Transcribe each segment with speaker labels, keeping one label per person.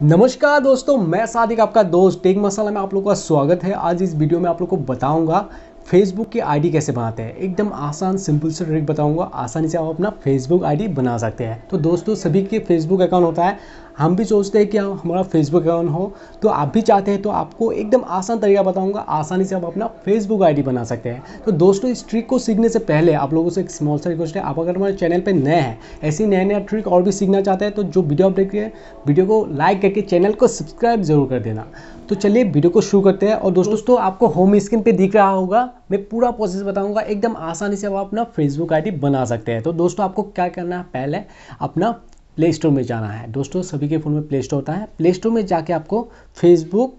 Speaker 1: नमस्कार दोस्तों, मैं सादिक, आपका दोस्त टेक मसाला में आप लोगों का स्वागत है। आज इस वीडियो में आप लोगों को बताऊँगा फेसबुक की आईडी कैसे बनाते हैं। एकदम आसान सिंपल से ट्रिक बताऊँगा। आसानी से आप अपना फेसबुक आईडी बना सकते हैं। तो दोस्तों, सभी के फेसबुक अकाउंट होता है। हम भी सोचते हैं कि हमारा फेसबुक अकाउंट हो तो आप भी चाहते हैं तो आपको एकदम आसान तरीका बताऊँगा। आसानी से आप अपना फेसबुक आईडी बना सकते हैं। तो दोस्तों, इस ट्रिक को सीखने से पहले आप लोगों से एक स्मॉल सा रिक्वेस्ट है। आप अगर हमारे चैनल पर नए हैं, ऐसी नए नया ट्रिक और भी सीखना चाहते हैं तो जो वीडियो आप देखिए वीडियो को लाइक करके चैनल को सब्सक्राइब ज़रूर कर देना। तो चलिए वीडियो को शुरू करते हैं। और दोस्तों तो आपको होम स्क्रीन पे दिख रहा होगा। मैं पूरा प्रोसेस बताऊँगा। एकदम आसानी से आप अपना फेसबुक आईडी बना सकते हैं। तो दोस्तों, आपको क्या करना है? पहले अपना प्ले स्टोर में जाना है। दोस्तों, सभी के फ़ोन में प्ले स्टोर होता है। प्ले स्टोर में जाके आपको फेसबुक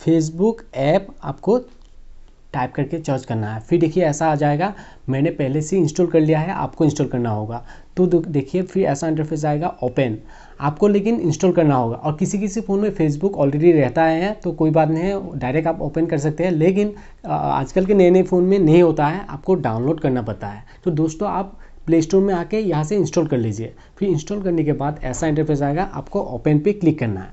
Speaker 1: फेसबुक ऐप आपको टाइप करके सर्च करना है। फिर देखिए, ऐसा आ जाएगा। मैंने पहले से इंस्टॉल कर लिया है। आपको इंस्टॉल करना होगा। तो देखिए, फिर ऐसा इंटरफेस आएगा ओपन आपको लेकिन इंस्टॉल करना होगा। और किसी किसी फ़ोन में फेसबुक ऑलरेडी रहता है तो कोई बात नहीं है। डायरेक्ट आप ओपन कर सकते हैं। लेकिन आजकल के नए नए फ़ोन में नहीं होता है। आपको डाउनलोड करना पड़ता है। तो दोस्तों, आप प्ले स्टोर में आके यहाँ से इंस्टॉल कर लीजिए। फिर इंस्टॉल करने के बाद ऐसा इंटरफेस आएगा, आपको ओपन पे क्लिक करना है।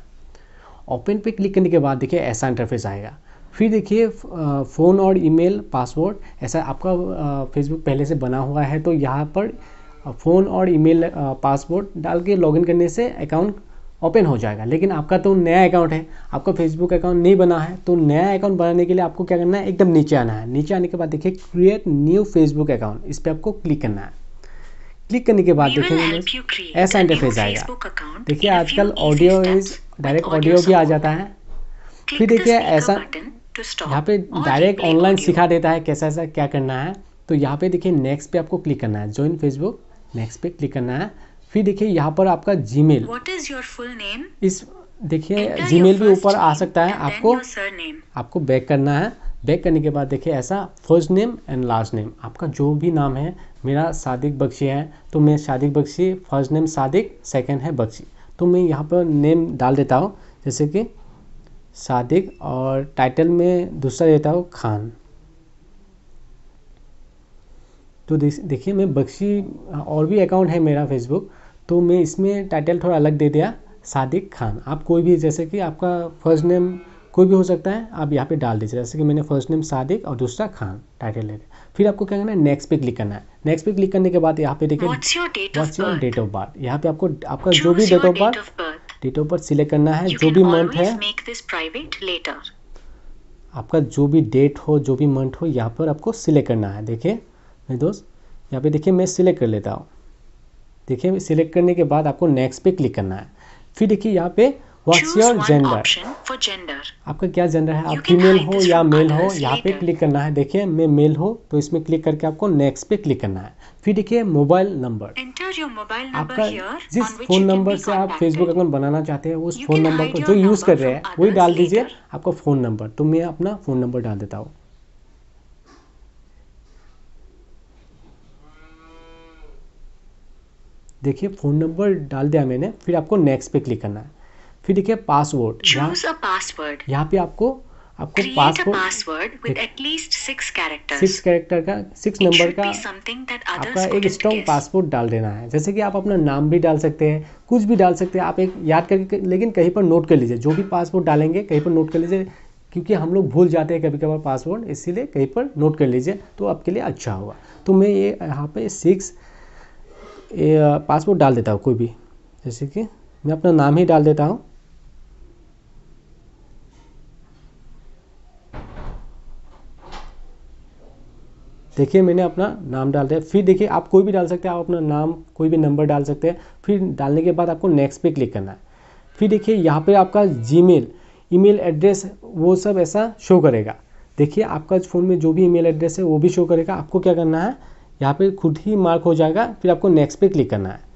Speaker 1: ओपन पे क्लिक करने के बाद देखिए ऐसा इंटरफेस आएगा। फिर देखिए फ़ोन और ईमेल पासवर्ड ऐसा आपका फेसबुक पहले से बना हुआ है तो यहाँ पर फ़ोन और ईमेल पासवर्ड डाल के लॉगिन करने से अकाउंट ओपन हो जाएगा। लेकिन आपका तो नया अकाउंट है, आपका फेसबुक अकाउंट नहीं बना है तो नया अकाउंट बनाने के लिए आपको क्या करना है, एकदम नीचे आना है। नीचे आने के बाद देखिए क्रिएट न्यू फेसबुक अकाउंट इस पर आपको क्लिक करना है। क्लिक करने के बाद देखिए ऐसा इंटरफेस आएगा। देखिए आजकल ऑडियो इज़ डायरेक्ट ऑडियो भी आ जाता है। फिर देखिए ऐसा यहाँ पे डायरेक्ट ऑनलाइन सिखा देता है कैसा ऐसा क्या करना है। तो यहाँ पे देखिए नेक्स्ट पे आपको क्लिक करना है। ज्वाइन फेसबुक नेक्स्ट पे क्लिक करना है। फिर देखिए यहाँ पर आपका जीमेल इस देखिए जीमेल भी ऊपर आ सकता है आपको। आपको बैक करना है। बैक करने के बाद देखिए ऐसा first name and last name आपका जो भी नाम है मेरा सादिक बख्शी है तो मैं Sadiq Bakshi first name Sadiq second है बख्शी। तो मैं यहाँ पर नेम डाल देता हूँ, जैसे कि सादिक और टाइटल में दूसरा देता हूँ, खान। तो देखिए, मैं बख्शी, और भी अकाउंट है मेरा फेसबुक तो मैं इसमें टाइटल थोड़ा अलग दे दिया, सादिक खान। आप कोई भी, जैसे कि आपका फ़र्स्ट नेम कोई भी हो सकता है आप यहाँ पे डाल दीजिए। जैसे कि मैंने फ़र्स्ट नेम सादिक और दूसरा खान टाइटल लेके फिर आपको क्या करना है? नेक्स्ट पे क्लिक करना है। नेक्स्ट पे क्लिक करने के बाद यहाँ पे देखिए what's your date of birth यहाँ पे आपको आपका जो भी date of birth date of birth select करना है जो भी मंथ है। आपका जो भी डेट हो जो भी मंथ हो यहाँ पर आपको सिलेक्ट करना है। देखिए मेरे दोस्त यहाँ पे देखिए मैं सिलेक्ट कर लेता हूँ। देखिए सिलेक्ट करने के बाद आपको नेक्स्ट पे क्लिक करना है। फिर देखिए यहाँ पे व्हाट्स योर जेंडर आपका क्या जेंडर है? आप फीमेल हो या मेल हो? यहाँ पे क्लिक करना है। देखिए मैं मेल हो तो इसमें क्लिक करके आपको नेक्स्ट पे क्लिक करना है। फिर देखिए मोबाइल नंबर आपका जिस फ़ोन नंबर से आप फेसबुक अकाउंट बनाना चाहते हैं उस फ़ोन नंबर को जो यूज़ कर रहे हैं वही डाल दीजिए आपका फ़ोन नंबर तो मैं अपना फ़ोन नंबर डाल देता हूँ। देखिए फ़ोन नंबर डाल दिया मैंने फिर आपको नेक्स्ट पे क्लिक करना है। फिर देखिए पासवर्ड
Speaker 2: पासवर्ड
Speaker 1: यहाँ पे आपको आपको
Speaker 2: password with at least six
Speaker 1: character का सिक्स नंबर का आपका एक स्ट्रॉन्ग पासवर्ड डाल देना है। जैसे कि आप अपना नाम भी डाल सकते हैं कुछ भी डाल सकते हैं। आप एक याद करके लेकिन कहीं पर नोट कर लीजिए। जो भी पासवर्ड डालेंगे कहीं पर नोट कर लीजिए। क्योंकि हम लोग भूल जाते हैं कभी कभार पासवर्ड इसीलिए कहीं पर नोट कर लीजिए। तो आपके लिए अच्छा होगा। तो मैं ये यहाँ पे सिक्स पासवर्ड डाल देता हूँ कोई भी। जैसे कि मैं अपना नाम ही डाल देता हूँ। देखिए मैंने अपना नाम डाल दिया। फिर देखिए आप कोई भी डाल सकते हैं, आप अपना नाम, कोई भी नंबर डाल सकते हैं। फिर डालने के बाद आपको नेक्स्ट पे क्लिक करना है। फिर देखिए यहाँ पे आपका जीमेल ईमेल एड्रेस वो सब ऐसा शो करेगा। देखिए आपका फ़ोन में जो भी ईमेल एड्रेस है वो भी शो करेगा। आपको क्या करना है? यहाँ पर खुद ही मार्क हो जाएगा। फिर आपको नेक्स्ट पे क्लिक करना है।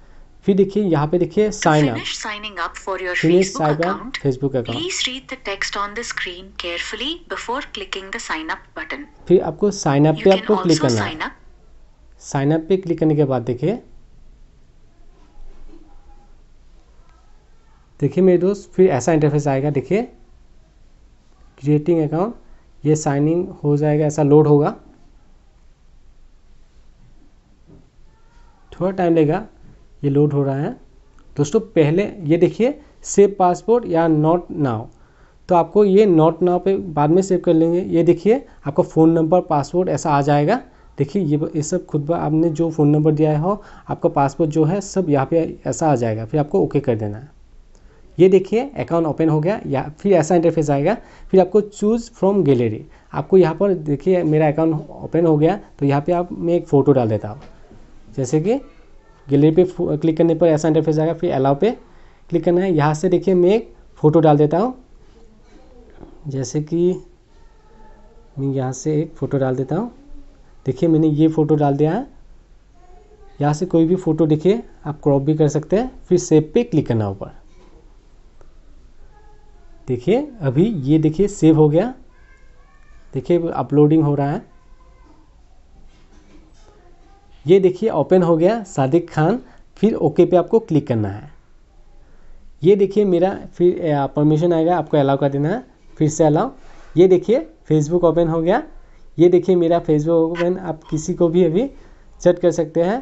Speaker 1: फिर देखिए यहाँ पे देखिए sign up
Speaker 2: for your Facebook account.
Speaker 1: Facebook account
Speaker 2: please read the text on the screen carefully before clicking the sign up button.
Speaker 1: फिर आपको साइन अप पे आपको क्लिक करना है। साइन अप पे क्लिक करने के बाद देखिए। देखिए मेरे दोस्त फिर ऐसा इंटरफेस आएगा देखिए। क्रिएटिंग अकाउंट ये साइनिंग हो जाएगा ऐसा लोड होगा। थोड़ा टाइम लेगा। ये लोड हो रहा है। दोस्तों, पहले ये देखिए सेव पासपोर्ट या नॉट नाव तो आपको ये नॉट नाव पे बाद में सेव कर लेंगे। ये देखिए, आपका फ़ोन नंबर पासपोर्ट ऐसा आ जाएगा। देखिए, ये ये सब खुद आपने जो फ़ोन नंबर दिया हो, आपका पासपोर्ट जो है, सब यहाँ पे ऐसा आ जाएगा। फिर आपको ओके कर देना है। ये देखिए अकाउंट ओपन हो गया। या फिर ऐसा इंटरफेस आएगा। फिर आपको चूज़ फ्रॉम गैलरी आपको यहाँ पर देखिए, मेरा अकाउंट ओपन हो गया। तो यहाँ पे आप मैं एक फ़ोटो डाल देता हूँ। जैसे कि गैलरी पे क्लिक करने पर ऐसा इंटरफेस आएगा, फिर अलाउ पे क्लिक करना है। यहाँ से देखिए मैं एक फ़ोटो डाल देता हूँ। जैसे कि मैं यहाँ से एक फ़ोटो डाल देता हूँ। देखिए मैंने ये फ़ोटो डाल दिया है। यहाँ से कोई भी फ़ोटो देखिए, आप क्रॉप भी कर सकते हैं। फिर सेव पे क्लिक करना ऊपर। देखिए, अभी ये देखिए सेव हो गया। देखिए अपलोडिंग हो रहा है। ये देखिए ओपन हो गया सादिक खान, फिर ओके पे आपको क्लिक करना है। ये देखिए मेरा फिर परमिशन आएगा, आपको अलाउ कर देना है, फिर से अलाउ ये देखिए फेसबुक ओपन हो गया। ये देखिए मेरा फेसबुक ओपन आप किसी को भी अभी चैट कर सकते हैं।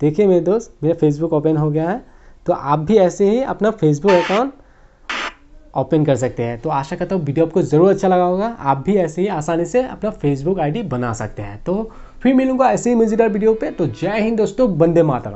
Speaker 1: देखिए मेरे दोस्त, मेरा फेसबुक ओपन हो गया है। तो आप भी ऐसे ही अपना फेसबुक अकाउंट ओपन कर सकते हैं। तो आशा करता हूँ वीडियो आपको ज़रूर अच्छा लगा होगा। आप भी ऐसे ही आसानी से अपना फेसबुक आईडी बना सकते हैं। तो फिर मिलूँगा ऐसे ही मज़ेदार वीडियो पे। तो जय हिंद दोस्तों बंदे मातरम।